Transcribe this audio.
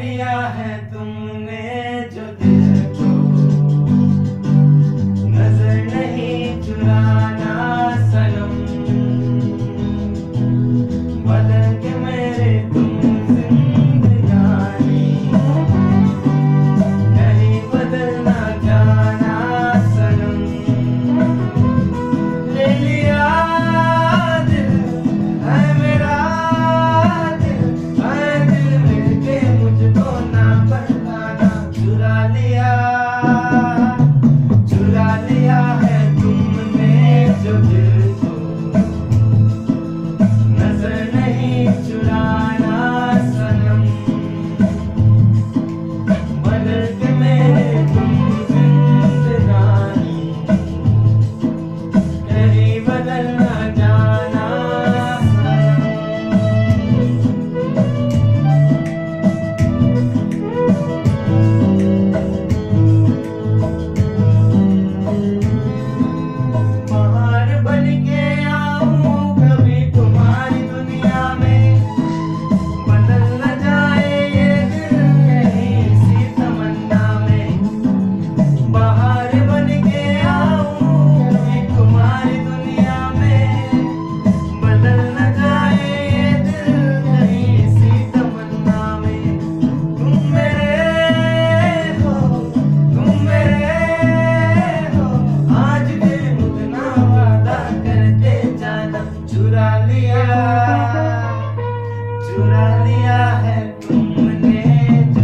चुरा लिया है तुमने चुरा लिया है तुमने जो नज़र नहीं चुरा। चुरा लिया है तुमने